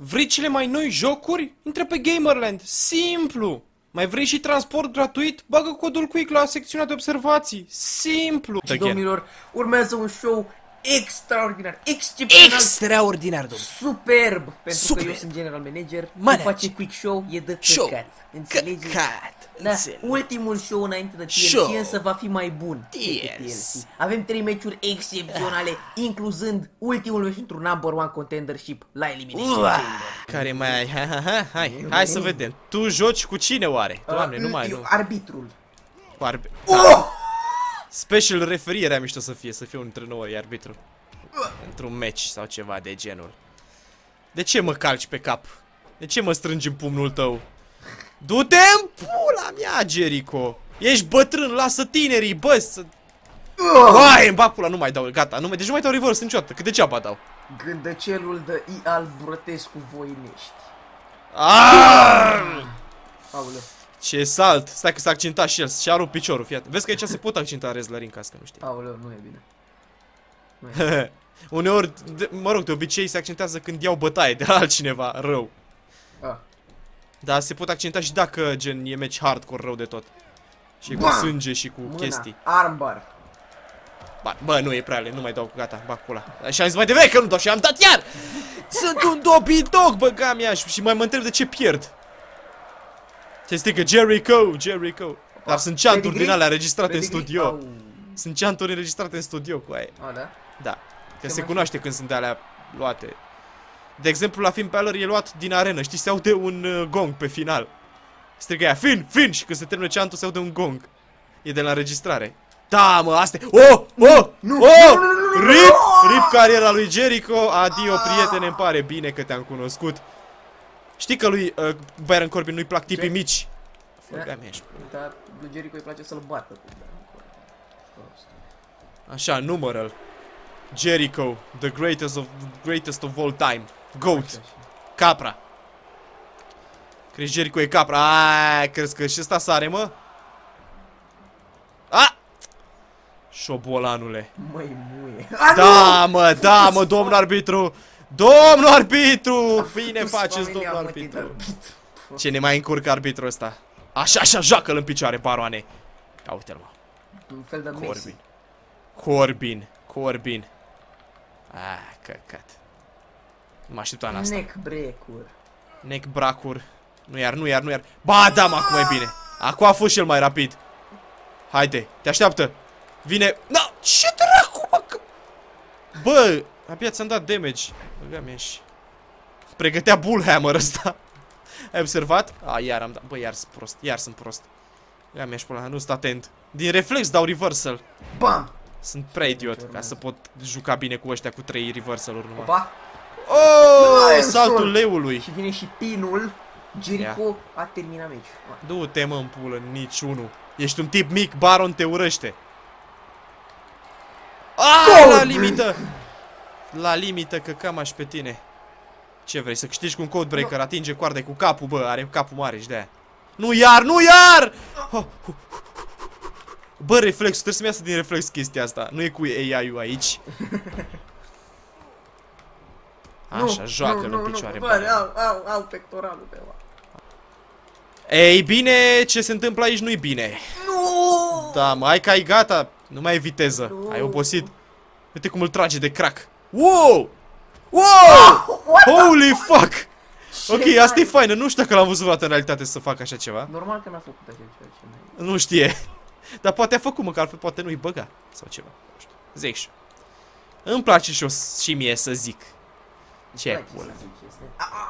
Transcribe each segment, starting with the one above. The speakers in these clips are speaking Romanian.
Vrei cele mai noi jocuri? Intră pe Gamerland. Simplu! Mai vrei și transport gratuit? Bagă codul Quick la secțiunea de observații. Simplu! Și domnilor, urmează un show extraordinar, excepțional, Extraordinar, domnule. superb, pentru Super. că eu sunt general manager, Manager. nu face quick show, e de Show. căcat, înțelegeți? Căcat. Da, Înțeleg. ultimul show înainte de TLC Show. însă va fi mai bun decât Yes. TLC. Avem trei meciuri excepționale, incluzând ultimul meci într-un number one contendership la Elimination Ua. Chamber. Care mai ai? Hai, hai, hai, hai, hai să vedem. Tu joci cu cine oare? Doamne, Uh, nu mai, eu- nu. Arbitrul. Cu arbi... Oh! Special referee era mișto să fie, să fie un dintre noi arbitru. Într-un match sau ceva de genul. De ce mă calci pe cap? De ce mă strângi în pumnul tău? Du-te în pula mea, Jericho! Ești bătrân, lasă tinerii, bă, să... Hai, îmi bag pula, nu mai dau, gata, nu mai, deci nu mai dau reverse niciodată, că degeaba dau. Gândăcelul de I al Brătescu Voinești. Aaaa! Aoleu. Ce salt! Stai că s-a accentat și el, și-a rupt piciorul, fii atent. Vezi că aici se pot accenta wrestleri în caz că nu știi. Aoleu, nu e bine. Uneori, de, mă rog, de obicei se accentează când iau bătaie de la altcineva rău. Ah. Dar se pot accenta și dacă gen e meci hardcore rău de tot. Și cu Bam! sânge și cu Mâna. chestii. Armbar. Ba, bă, nu e prea ale, nu mai dau, gata, bag pula. Și am zis mai devreme că nu dau și am dat iar! Sunt un dobidog, băga mea, și, și mai mă întreb de ce pierd. Ce strică Jericho, Jericho. Dar sunt chanturi Pedigree? din alea înregistrate în Pedigree? studio. Au. Sunt chanturi înregistrate în studio cu aia. A, da? Da. Că Ce se mai cunoaște când sunt de alea luate. De exemplu, la Finn Balor e luat din arenă, știi, se aude un uh, gong pe final. Strigă ea, Finn, Finn, și când se termină ceantul se aude un gong. E de la înregistrare. Da, mă, asta e... Oh, oh, Nu, oh! nu, nu, nu, nu, nu, Rip, rip cariera lui Jericho, adio, prietene, îmi pare bine că te-am cunoscut. Știi că lui uh, Baron Corbin nu-i plac tipii Ce? mici? Da. Făga mea, ești- Dar lui Jericho îi place să-l bată. cu Baron Corbin. Prost. Așa, numărăl. Jericho, the greatest of, greatest of all time. Goat. Așa, așa. Capra. Crezi Jericho e capra? Aaa, crezi că și ăsta sare, mă? A! Șobolanule. Măi, muie. A, Da, mă, da, mă, domnul arbitru! Domnul arbitru! Bine Tu-s faceți, familia, domnul mă, arbitru. tităl. Ce ne mai încurcă arbitru ăsta? Așa, așa, joacă-l în picioare, baroane. Ia uite-l, mă. Un fel de Messi. Corbin. Corbin. Corbin. Ah, căcat. Nu mă așteptam la asta. Neck break-uri. Neck bracur. Nu iar, nu iar, nu iar. Ba, da, mă, acum e bine. Acum a fost și el mai rapid. Haide, te așteaptă. Vine. No, ce dracu, mă, că... Bă, abia ți-am dat damage. Băga mea și... Pregătea bullhammer ăsta. Ai observat? A, iar am dat. Bă, iar sunt prost. Iar sunt prost. Băga mea și pula, nu sunt atent. Din reflex dau reversal. Bam! Sunt prea idiot ca să pot juca bine cu ăștia cu 3 reversal-uri numai. Opa! Oh, Ai, saltul sol. leului. Și vine și pinul. Jericho a terminat meciul. Du-te mă în pulă, niciunul. Ești un tip mic, Baron te urăște. Ah, la limită! La limită că cam aș pe tine. Ce vrei, să câștigi cu un codebreaker, atinge coarde cu capul, bă, are capul mare și de-aia. Nu iar, nu iar! Oh, oh, oh. Bă, reflex, trebuie să-mi iasă din reflex chestia asta. Nu e cu AI-ul aici. Așa, joacă-l în picioare. Bă, Baron. au, au, au pectoralul pe ăla. Ei bine, ce se întâmplă aici nu-i bine. Nu! Da, mă, hai că ai gata. Nu mai ai viteză. Nu. Ai obosit. Uite cum îl trage de crack. Wow! Wow! Holy fuck! Ok, asta e faină. Nu știu dacă l-am văzut vreodată în realitate să facă așa ceva. Normal că n-a făcut așa ceva ce mai... Nu știe. Dar poate a făcut, măcar altfel poate nu-i băga. Sau ceva. Nu știu. Zic și eu. Îmi place și, o, și mie să zic. Ce Place pula. să zici asta.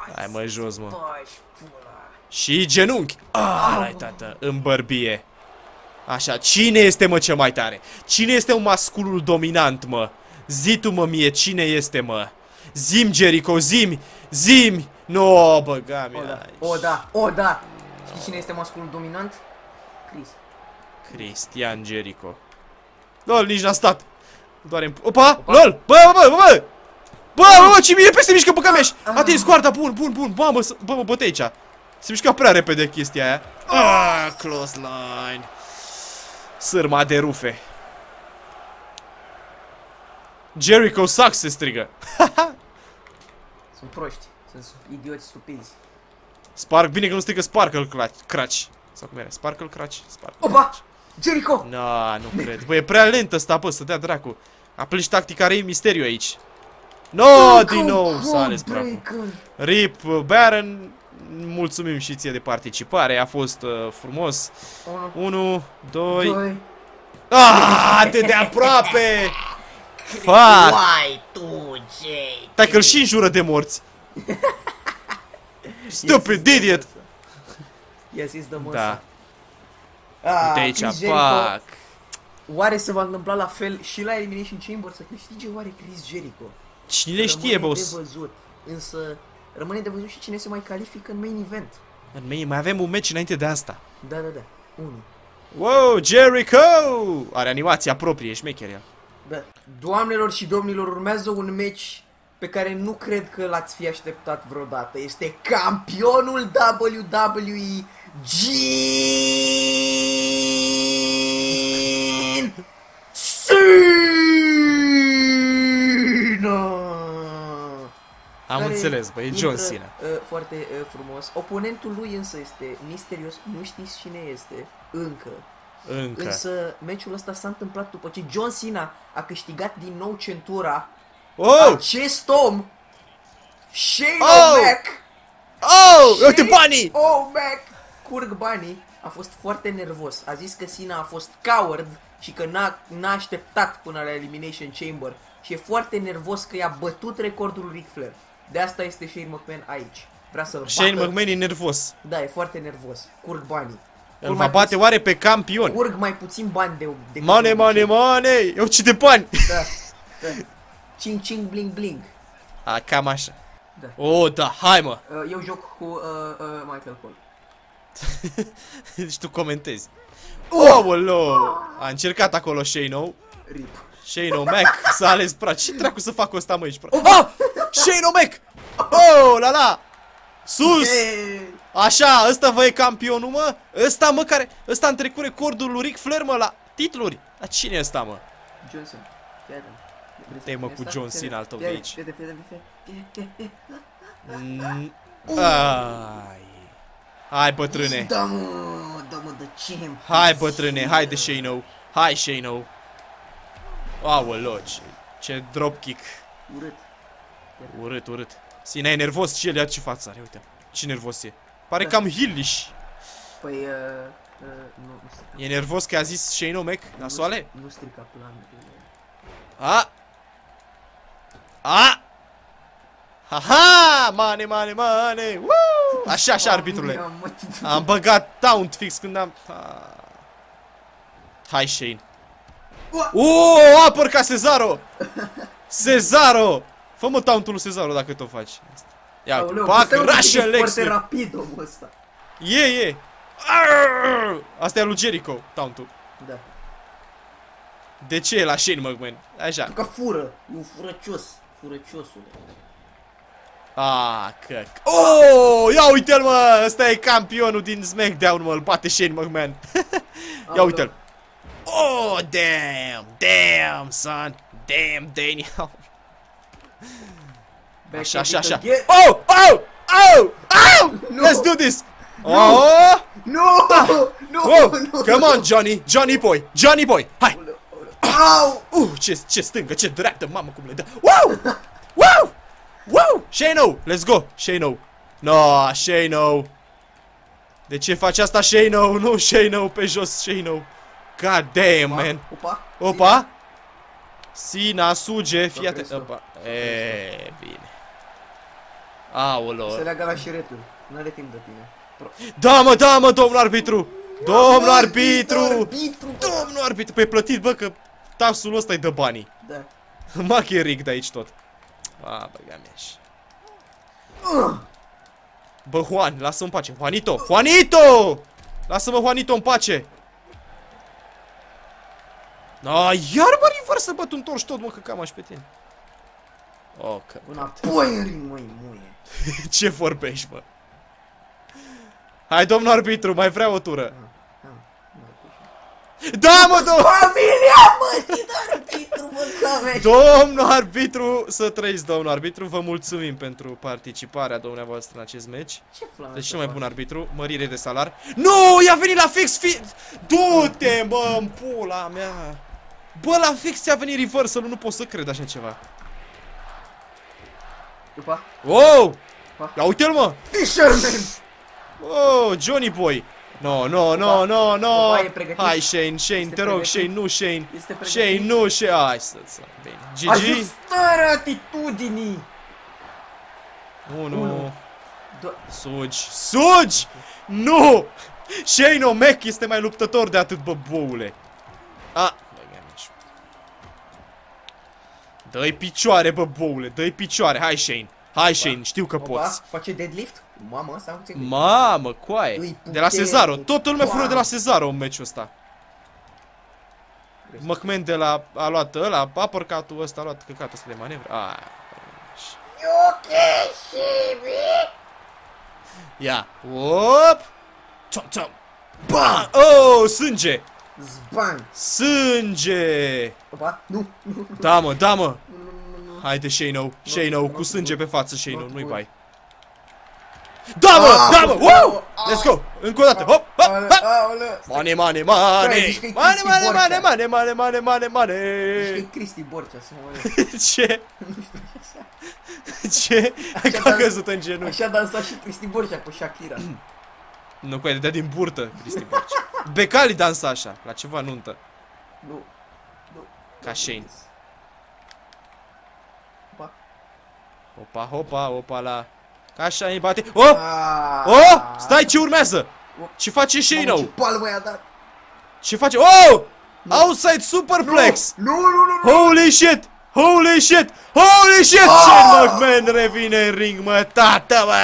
Ai, Hai mă jos, mă. Bași, pula. Și genunchi. Ah, ai tată, în bărbie. Așa, cine este mă ce mai tare? Cine este un masculul dominant, mă? Zi tu mă mie, cine este, mă? Zim, Jericho, zim, zim! No, băga O da, mea. o da, o da. Știi cine este masculul dominant? Chris. Cristian Jericho. Lol, nici n-a stat. Doar în... Opa! Opa. Lol! Bă, bă, bă, bă! Bă, bă, bă, ce mie peste mișcă băga mea și... Atins scoarta, bun, bun, bun, bă, mă, bă, mă, băte aici. Se mișca prea repede chestia aia. Ah, close line. Sârma de rufe. Jericho sucks se strigă. Sunt proști. Sunt idioți stupizi. Spark, bine că nu strică Sparkle Clutch. Crash. Sau cum era? Sparkle Crash? Sparkle Opa! Clutch. Jericho! Na, nu cred. Bă, e prea lent ăsta, bă, să dea dracu. Aplici tactica Rey Mysterio aici. No, din nou s-a ales praful. Breaker. Rip, uh, Baron, mulțumim și ție de participare, a fost uh, frumos. Unu, 1, 2... doi. Ah, atât de aproape! Fuck! Uai, tu, Jay! Stai că-l și înjură de morți. Stupid idiot! Yes, is the most. Da, Ah, uite aici, Chris Jericho. pac. Oare se va întâmpla la fel și la Elimination Chamber să câștige oare Chris Jericho? Cine știe, Rămâne boss? de văzut. Însă rămâne de văzut și cine se mai califică în main event. În mei, mai avem un meci înainte de asta. Da, da, da. Unu. Wow, Jericho! Are animația proprie, șmecher el. Da. Doamnelor și domnilor, urmează un meci pe care nu cred că l-ați fi așteptat vreodată. Este campionul WWE Gene Cena! Am care înțeles, bă, e intră, John Cena. Uh, foarte uh, frumos. Oponentul lui însă este misterios, nu știți cine este, încă. Încă. Însă meciul ăsta s-a întâmplat după ce John Cena a câștigat din nou centura. Oh! Acest om, Shane Oh! O'Mac, Oh! Uite Shane banii! O'Mac, curg banii, a fost foarte nervos. A zis că Cena a fost coward și că n-a, n-a așteptat până la Elimination Chamber. Și e foarte nervos că i-a bătut recordul lui Ric Flair. De asta este Shane McMahon aici. Vrea să-l Shane bată. McMahon e nervos. Da, e foarte nervos. Curg banii. Îl Curg va mai bate puțin- oare pe campion? Curg mai puțin bani de, de Money, money, money! Eu ce de bani! Da, da. Cing, cing, bling, bling. A, cam așa. Da. Oh, da, hai mă! Uh, eu joc cu uh, uh, Michael Cole. Deci tu comentezi. Oh, A încercat acolo Shane-O. Rip. Shane O'Mac s-a ales pra. Ce dracu să fac ăsta mă aici pra? Oh! Shane O'Mac! Oh, la la! Sus! Hey! Așa, ăsta vă e campionul, mă? Ăsta, mă, care... Ăsta a trecut recordul lui Ric Flair, mă, la titluri. Dar cine e ăsta, mă? Johnson. Fii atent. Vrei să Te, mă, spun cu asta? John Fii Cena atent, al tău fii de atent, aici. fii atent, fii atent, fii atent, fii atent, fii atent. Mm, Ai. Hai, bătrâne. Da, mă, da, mă, de ce Hai, bătrâne, hai de Shane-O. Hai, Shane-O. Aoleo, ce, ce dropkick. Urât. Urât, urât. Sine e nervos și el ia ce față are, uite. Ce nervos e. Pare cam hillish. Păi, uh, uh, nu, nu strica. E nervos că a zis Shane O'Mac, nasoale? Nu, nu strica planurile. A! A! Ha-ha! Mane, mane, mane! Woo! Așa, așa, arbitrule. Am, mă, Am băgat taunt fix când am... Ah. Hai, Shane. Ua! Uuu, apăr ca Cezaro! Cezaro! Fă-mă tauntul lui Cezaro dacă tot faci. Ia, Aoleu, pac, stai, mă, Russian e leg foarte sweep. rapid omul ăsta. E, e. Arrrr! Asta e lui Jericho, tauntul. Da. De ce e la Shane McMahon? Așa. Că fură. E un furăcios. Furăciosul. Ah, căc. Oh, ia uite-l, mă! Ăsta e campionul din SmackDown, mă, îl bate Shane McMahon. ia uite-l. Oh, damn, damn, son. Damn, Daniel. Back Așa, at așa, it așa. again. Oh, oh, oh, oh! No. Let's do this. Oh, No! No! oh, no! come on, Johnny, Johnny boy, Johnny boy. Hai. Aoleu, aoleu. Au! Uh, ce, ce stângă, ce dreaptă, mamă cum le dă. Wow! Wow! Wow! Shane-O! Let's go! Shane-O! No, Shane-O! De ce faci asta, Shane-O? Nu, Shane-O, pe jos, Shane-O. God damn, man. Opa! Opa! Sina, suge, fii L-a atent. prins-o. Opa. E, bine. Aolo. Se leagă la șireturi. N-are timp de tine. Pro- Da, mă, da, mă, domnul arbitru! Domnul arbitru! Arbitru! Domnul arbitru! Pe plătit, bă, că taxul ăsta îi dă banii. Da. Mă, că e ric de aici tot. A, băga mea și. Uh! Bă, Juan, lasă-mă în pace. Juanito! Juanito! Lasă-mă, Juanito, în pace! A, iar mă reverse, bă, tu întorci tot, mă, că cam aș pe tine. Oh, că... Înapoi în ring, măi, muie. Ce vorbești, bă? Hai, domnul arbitru, mai vreau o tură. Ah, ah, n-ar fi. Da, mă, domn... Familia, mă, țin arbitru, mă, camești. Domnul arbitru, să trăiți, domnul arbitru, vă mulțumim pentru participarea dumneavoastră în acest meci. Ce flame Deci să cel mai fac? bun arbitru, mărire de salar. Nu, i-a venit la fix, fi... Du-te, mă, în pula mea. Bă, la fix ți-a venit reversal nu pot să cred așa ceva. După? Wow! Ia uite-l, mă! Fisherman! Oh, Johnny Boy! No, no, no, no, no! Opa, e pregătit? Hai, Shane, Shane, Este te rog, pregătit? Shane, nu, Shane. Este pregătit? Shane, nu, Shane. Hai să-ți bine. GG. Ajustarea atitudinii! 1. Unu. Do Sugi. Sugi! Nu! Shane O'Mac este mai luptător de atât, bă, boule. A, băga mici. Dă-i picioare, bă, boule, dă-i picioare. Hai, Shane. Hai, Shane, știu că Opa, poți. face deadlift? Mamă, ăsta am puțin. Mamă, coaie. Îi De la putere. Cezaro. Totul lumea fură de la Wow. Cezaro în meciul ăsta. McMahon de la, a luat ăla, uppercut-ul ăsta, a luat căcatul ăsta de manevră. A, Ia. Op! Tom, tom. Bam! Oh, sânge! Zbang! Sânge! Opa, nu, nu, nu, Da, mă, da, mă. nu, nu, nu. Haide, Shane-O. Shane-O, cu sânge pe față, Shane-O, Not nu-i good. bai. Da, mă, Ah, da, mă, bă, wow! ah. Let's go! Încă o dată, hop, hop, Aoleu, hop! aoleu. Mane, mane, mane! Stai, zici că e Mane, Cristi mane, mane, Borcea. mane, mane, mane, mane, mane! Știi că e Cristi Borcea, să mă uit. Ce? Ce? Ai Așa, că a dar- căzut în genunchi. Așa dansa și Cristi Borcea cu Shakira. Nu, cu aia dădea din burtă, Cristi Borcea. Becali dansa așa, la ceva nuntă. Nu. Nu. Ca Shane. Opa. Opa, hopa, opa la... Ca așa îi bate... Oh! Ah. Oh! Stai, ce urmează? Ce face Mamă, Shane-O? Ce palmă i-a dat. Ce face? Oh! Outside superplex! Nu, nu, nu, nu. Holy shit! Holy shit! Holy shit! Ah! Shane McMahon revine în ring, mă, tată, mă!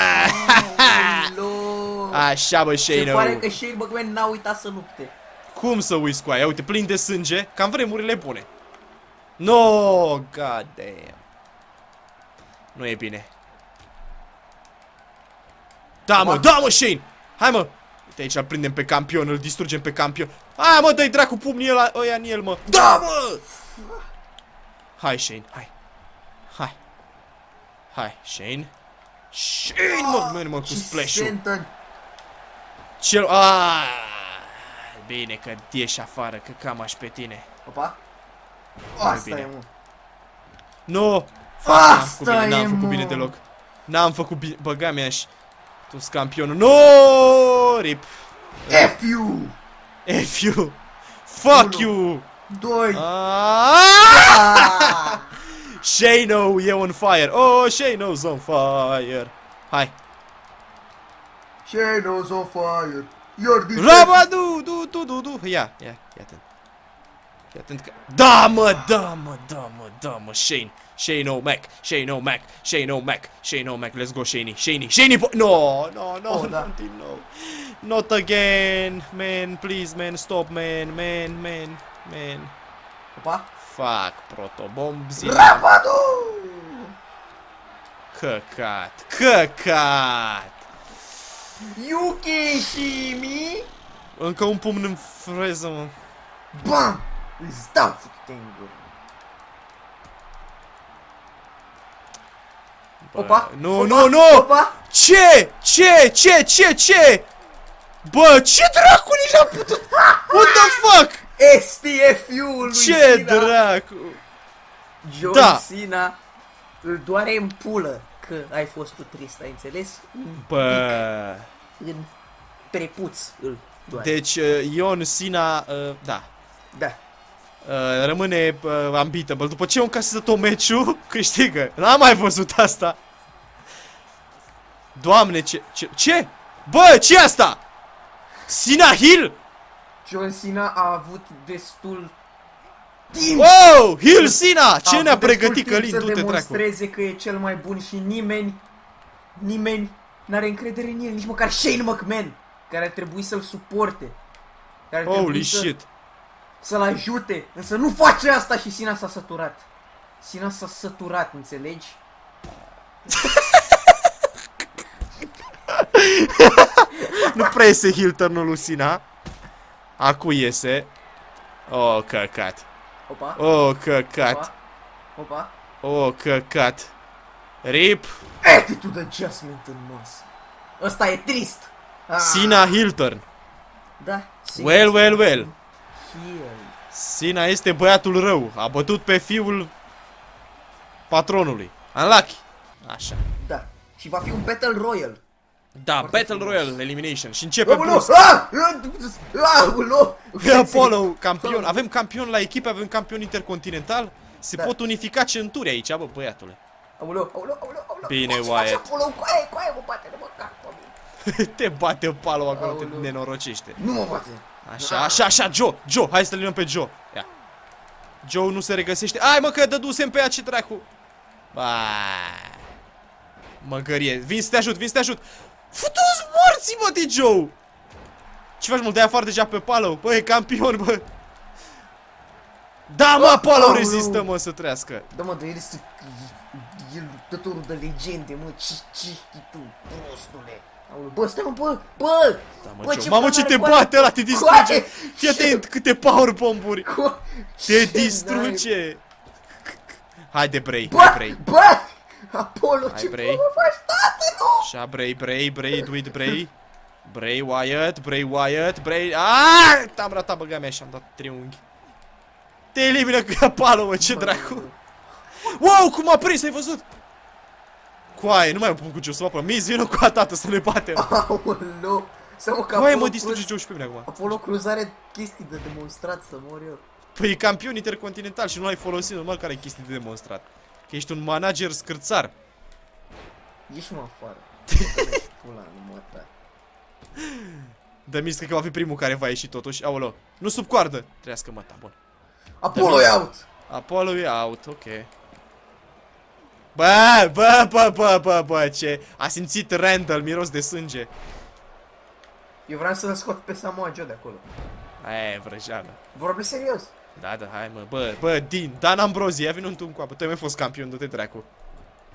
Aoleu. Așa, bă, Se pare Shane-O. că Shane McMahon n-a uitat să lupte. Cum să uiți cu aia? Uite, plin de sânge, ca în vremurile bune. No, god damn. Nu e bine. Da, mă, Opa. da, mă, Shane! Hai, mă! Uite, aici îl prindem pe campion, îl distrugem pe campion. Hai, mă, dă-i dracu pumnii ăla, ăia în el, mă. Da, mă! Hai, Shane, hai. Hai. Hai, Shane. Shane, mă, mă, mă, cu Ce splash-ul. Sentă- Cel... Ah, bine că ieși afară, că cam aș pe tine. Opa. Asta bine. e, mă. Nu! N-am făcut Asta bine, e, n-am făcut mă. bine deloc. N-am făcut bine, băga mea și... Tu sunt campionul. No! Rip. F you! F you! Fuck Unu. you! Doi! Ah! Ah! Shano e on fire. Oh, Shano's on fire. Hai. Shadows of fire! You're the Raba, du, du, du, du, du. Ia, ia, ia atent. Fii atent că... Da, mă, da, mă, da, mă, da, mă, Shane. Shane O'Mac, Shane O'Mac, Shane O'Mac, Shane O'Mac, let's go, Shaney, Shaney, Shaney, no, no, no, Oh, da. not. Not again, man, please, man, stop, man, man, man, man. Opa! Fuck, protobomb, zi. Rapadu! Căcat, căcat. Yuki Shimi! Încă un pumn în freză, mă. Bam! Îți dau făcut în gură. Bă, Opa! Nu, Opa! nu, nu! Opa! Ce? Ce? Ce? Ce? Ce? Bă, ce dracu nici n-am putut? What the fuck? STFU-ul lui Ce Cena. dracu? John Da. Cena îl doare în pulă că ai fost tu trist, ai înțeles? Bă... În prepuț îl doare. Deci, uh, Ion Sina, uh, da, Da. uh, rămâne uh, unbeatable. După ce a încasat tot meciul, câștigă. N-am mai văzut asta. Doamne, ce... Ce? ce? Bă, ce asta? Sina Hill? John Cena a avut destul timp Wow! Hill Sina! Ce a ne-a avut destul pregătit timp Călin? să Du-te dracu. demonstreze că e cel mai bun și nimeni, nimeni n-are încredere în el, nici măcar Shane McMahon, care ar trebui să-l suporte. Care ar trebui Holy să, shit. să-l ajute, însă nu face asta și Sina s-a săturat. Sina s-a săturat, înțelegi? Nu prea iese Hill turn-ul lui Sina. Acu iese. Oh, căcat. Opa, Oh, căcat. opa, opa. Oh, căcat. Rip. Attitude adjustment în mas. Ăsta e trist. Ah, Sina Hilton. Da. Sina Well, este well, well. heel. Sina este băiatul rău. A bătut pe fiul patronului. Unlucky. Așa. Da. Și va fi un Battle Royale. Da, Foarte Battle frumos. Royale Elimination. Și începe Aoleu! brusc. Ah! Aoleu! Apollo, campion. Avem campion la echipă, avem campion intercontinental. Se Da. pot unifica centuri aici, bă, băiatule. Aoleu, aoleu, aoleu, aoleu. Bine, Ce faci Wyatt. Apollo? Coaie, coaie, mă bate de mă cac pe mine. te bate palo acolo, te Aoleu. nenorocește. Nu mă bate. Așa, așa, așa, Joe, Joe, hai să eliminăm pe Joe. Ia. Joe nu se regăsește. Ai mă că dădusem pe ea ce dracu. Ba. Măgărie. Vin să te ajut, vin să te ajut. Futu-ți morții, mă, de Joe. Ce faci, mă, dai afară deja pe palo. Bă, e campion, bă. Da, mă, Oh, Apollo aoleu. rezistă, mă, să trăiască. Da, mă, dar el este... El luptătorul de legende, mă, ce, ce știi tu, prostule? Aoleu, bă, stai mă, bă, bă! Da, mă, Bă, Joe. ce Mamă, ce planare, te coaie. bate ăla, te distruge. Coaie. Fii atent câte powerbomburi. Co- Te ce distruge. Haide, Bray, Bă, hai, Bray. bă! Apollo, Hai, ce Bray. mă faci, tate, nu! Așa, Bray, Bray, Bray, do it, Bray. Bray Wyatt, Bray Wyatt, Bray... Aaaa! Am ratat băga mea și am dat triunghi. Te elimină cu apală, mă, ce Bă, dracu. Wow, cum a prins, ai văzut? Coaie, nu mai mă pun cu Joe să mă apă. Miz, vină cu a tată să ne batem. Aoleu! Să mă, că Coaie, Apollo mă distruge Cruz- Joe și pe mine acum. Apollo Cruz are chestii de demonstrat să mor eu. Păi e campion intercontinental și nu l-ai folosit, normal care ai chestii de demonstrat. Că ești un manager scârțar. Ieși mă afară. Pula, nu mă ta. Dă mis, cred că va fi primul care va ieși totuși. Aoleo, nu sub coardă. Trească mă, ta, bun. Apollo e out! Apollo e out, ok. Bă, bă, bă, bă, bă, bă, ce... A simțit Randall miros de sânge. Eu vreau să-l scot pe Samoa Joe de acolo. Aia e vrăjeală. Vorbesc serios. Da, da, hai mă, bă, bă, Din, Dan Ambrozie, ia vină tu în coapă, tu ai mai fost campion, du-te dracu.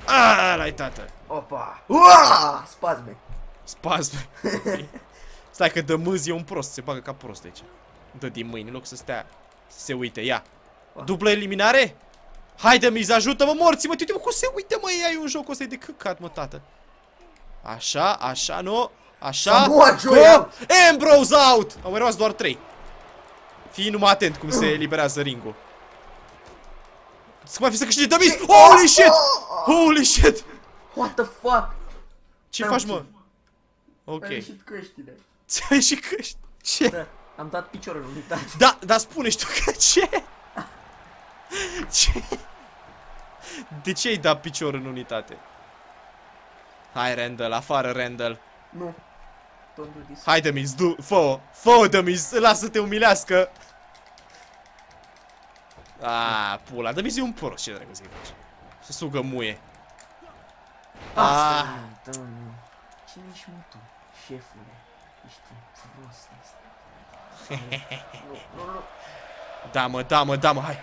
Aaa, l-ai tată. Opa! Ua! Spasme. Spasme. Stai că dă mâzi e un prost, se bagă ca prost aici. Dă din mâini, în loc să stea, să se uite, ia. Dublă eliminare? Haide, miz, ajută-mă, morți, mă, uite mă, cum se uite, mă, ai un joc ăsta e de căcat, mă, tată. Așa, așa, nu, așa. Samoa Joe Go! out! Ambrose out! Au mai rămas doar 3. Fii numai atent cum se eliberează ringul. Să mai fi să câștige Damis! Holy shit! Holy shit! What the fuck? Ce Am faci, ce- mă? Ok. Ai ieșit căștile. Ți-ai și căști. Ce? Da, am dat piciorul în unitate. Da, dar spune și tu că ce? Ce? De ce ai dat picior în unitate? Hai, Randall, afară, Randall. Nu. Don't do this. Hai, Demis, du, fă-o, fă-o, Demis, lasă să te umilească. A, pula, Demis e un prost, ce dracu să-i faci? Se sugă muie. Asta Ah. nu, da, nu. Cine ești mă tu, șefule? Ești un prost ăsta. Nu, nu, nu. Da, mă, da, mă, da, mă, hai.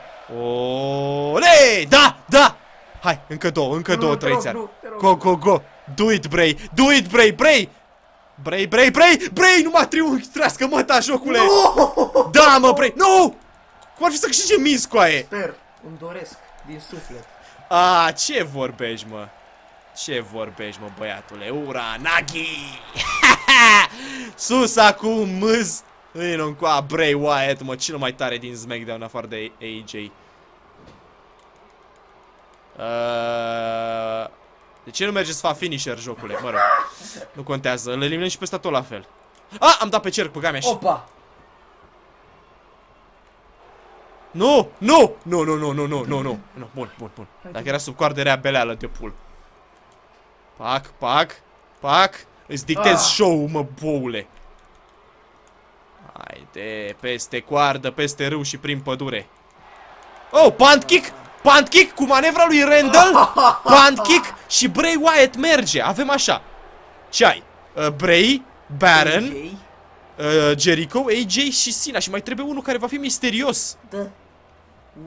Ole! Da, da! Hai, încă două, încă Nu, două te rog, trăițari. nu, te rog. Go, go, go! Do it, Bray! Do it, Bray! Bray! Bray, Bray, Bray! Bray, numai triunghi! Trească, mă, ta, jocule! Nu! Da, mă, Bray! Nu! Cum ar fi să câștige Miz, coaie? Sper, îmi doresc din suflet. A, ce vorbești, mă? Ce vorbești, mă, băiatule? Ura, Nagi! Sus acum, mâz! Vino încoa Bray Wyatt, mă, cel mai tare din SmackDown, afară de AJ. Uh, de ce nu merge să fac finisher, jocule? Mă rog, nu contează, îl eliminăm și pe ăsta tot la fel. A, am dat pe cerc, băga mea și... Opa! Nu, nu, nu, nu, nu, nu, nu, nu, nu, nu, bun, bun, bun. Dacă era sub coardă, era beleală de pul. Pac, pac, pac, îți dictez Ah. show-ul, mă, boule. Haide, peste coardă, peste râu și prin pădure. Oh, punt kick, punt kick cu manevra lui Randall, punt kick și Bray Wyatt merge. Avem așa. Ce ai? Uh, Bray, Baron, AJ? uh, Jericho, AJ și Cena și mai trebuie unul care va fi misterios. Da.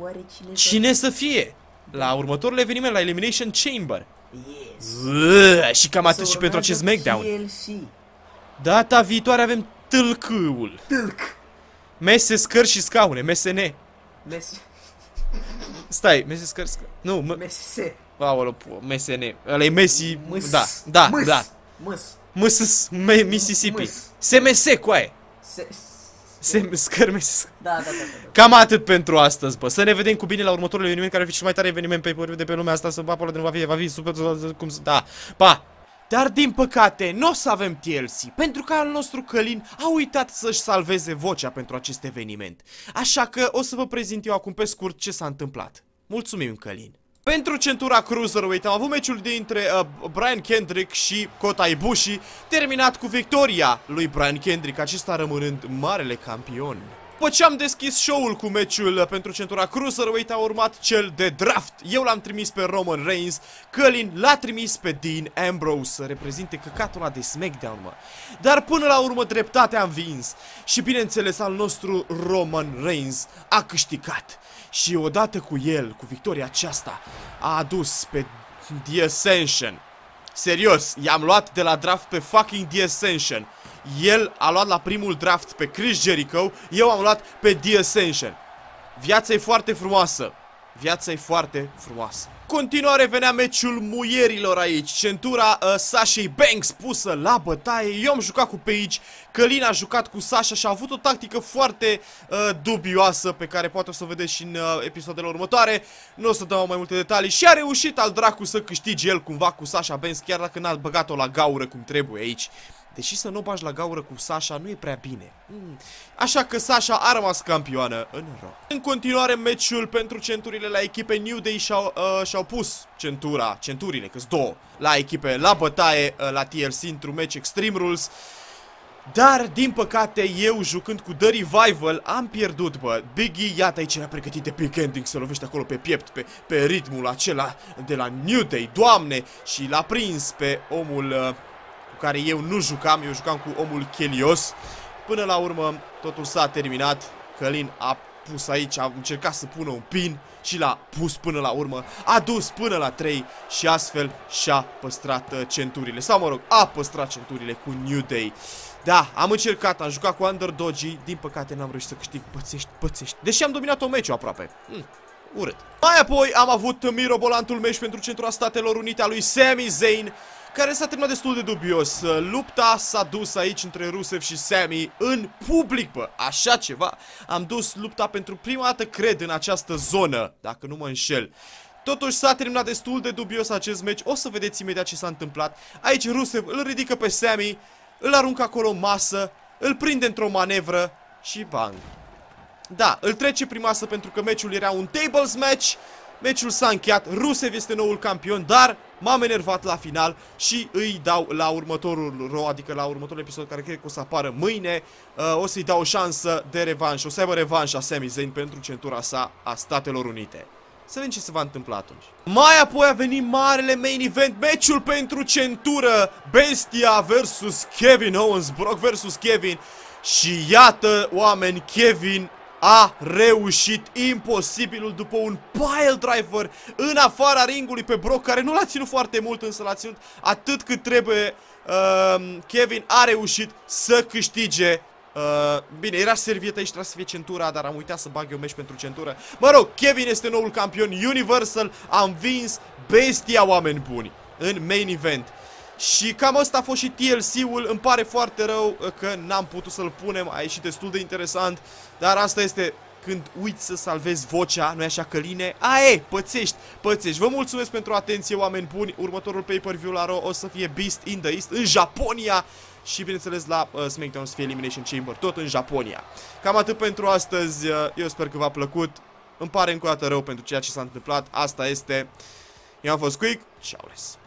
Oare cine? Cine să fie? La următorul eveniment, la Elimination Chamber. Yes. Ză, și cam atât Să și pentru urmează acest SmackDown. TLC. Data viitoare avem tâlcâul. Tâlc. Mese, scări și scaune, MSN. Messi, Stai, mese, scări, scaune. Nu, mă, Messi, aoleu, pu- MSN. Ăla e Messi, Mâs. da, da, Mâs. da. Mâs. Mrs. Me- Mississippi. Mâs. SMS, coaie. Se... Sem- scări, mese, Da, da, da, da. da. Cam atât pentru astăzi, bă. Să ne vedem cu bine la următorul eveniment, care va fi cel mai tare eveniment pe de pe lumea asta, să va de va fi, va fi super, cum să, da. Pa! Dar din păcate, nu o să avem TLC, pentru că al nostru Călin a uitat să-și salveze vocea pentru acest eveniment. Așa că o să vă prezint eu acum pe scurt ce s-a întâmplat. Mulțumim, Călin! Pentru centura Cruiserweight am avut meciul dintre uh, Brian Kendrick și Kota Ibushi, terminat cu victoria lui Brian Kendrick, acesta rămânând marele campion. După ce am deschis show-ul cu meciul uh, pentru centura Cruiserweight a urmat cel de draft. Eu l-am trimis pe Roman Reigns, Călin l-a trimis pe Dean Ambrose să reprezinte căcatul ăla de SmackDown, mă. Dar până la urmă dreptatea am vins și bineînțeles al nostru Roman Reigns a câștigat. Și odată cu el, cu victoria aceasta, a adus pe The Ascension. Serios, i-am luat de la draft pe fucking The Ascension. El a luat la primul draft pe Chris Jericho, eu am luat pe The Ascension. Viața e foarte frumoasă. Viața e foarte frumoasă. Continuare venea meciul muierilor aici. Centura uh, Sashei Banks pusă la bătaie. Eu am jucat cu Paige. Călin a jucat cu Sasha și a avut o tactică foarte uh, dubioasă pe care poate o să o vedeți și în uh, episoadele următoare. Nu o să dau mai multe detalii. Și a reușit al dracu să câștige el cumva cu Sasha Banks, chiar dacă n-a băgat-o la gaură cum trebuie aici. Deși să nu bagi la gaură cu Sasha nu e prea bine. Mm. Așa că Sasha a rămas campioană în Raw. În continuare, meciul pentru centurile la echipe New Day și-au uh, și pus centura, centurile, că două, la echipe la bătaie, uh, la TLC, într-un meci Extreme Rules. Dar, din păcate, eu jucând cu The Revival am pierdut, bă. Biggie, iată aici era pregătit de pick ending, să lovește acolo pe piept, pe, pe ritmul acela de la New Day, doamne, și l-a prins pe omul uh, cu care eu nu jucam, eu jucam cu omul Chelios. Până la urmă, totul s-a terminat, Călin a pus aici, a încercat să pună un pin și l-a pus până la urmă, a dus până la 3 și astfel și-a păstrat uh, centurile. Sau mă rog, a păstrat centurile cu New Day. Da, am încercat, am jucat cu Underdogii, din păcate n-am reușit să câștig, pățești, pățești. Deși am dominat o meciul aproape. Mm, urât. Mai apoi am avut mirobolantul meci pentru centura Statelor Unite a lui Sami Zayn, care s-a terminat destul de dubios. Lupta s-a dus aici între Rusev și Sami în public, bă, așa ceva. Am dus lupta pentru prima dată, cred, în această zonă, dacă nu mă înșel. Totuși s-a terminat destul de dubios acest meci, o să vedeți imediat ce s-a întâmplat. Aici Rusev îl ridică pe Sami, îl aruncă acolo în masă, îl prinde într-o manevră și bang. Da, îl trece prin masă pentru că meciul era un tables match. Meciul s-a încheiat, Rusev este noul campion, dar m-am enervat la final și îi dau la următorul ro, adică la următorul episod care cred că o să apară mâine, uh, o să-i dau o șansă de revanș, o să aibă revanșa Sami Zayn pentru centura sa a Statelor Unite. Să vedem ce se va întâmpla atunci. Mai apoi a venit marele main event, meciul pentru centură, Bestia versus Kevin Owens, Brock versus Kevin. Și iată, oameni, Kevin a reușit imposibilul după un pile driver în afara ringului pe Brock, care nu l-a ținut foarte mult, însă l-a ținut atât cât trebuie. Uh, Kevin a reușit să câștige Uh, bine, era serviet aici, trebuia să fie centura, dar am uitat să bag eu meci pentru centură. Mă rog, Kevin este noul campion Universal, am vins bestia oameni buni în main event. Și cam asta a fost și TLC-ul, îmi pare foarte rău că n-am putut să-l punem, a ieșit destul de interesant, dar asta este când uiți să salvezi vocea, nu-i așa Căline? A, e, pățești, pățești. Vă mulțumesc pentru atenție, oameni buni. Următorul pay-per-view la Raw o să fie Beast in the East, în Japonia. Și bineînțeles la uh, SmackDown să fie Elimination Chamber, tot în Japonia. Cam atât pentru astăzi, uh, eu sper că v-a plăcut. Îmi pare încă o dată rău pentru ceea ce s-a întâmplat, asta este. Eu am fost Quick, ciao les.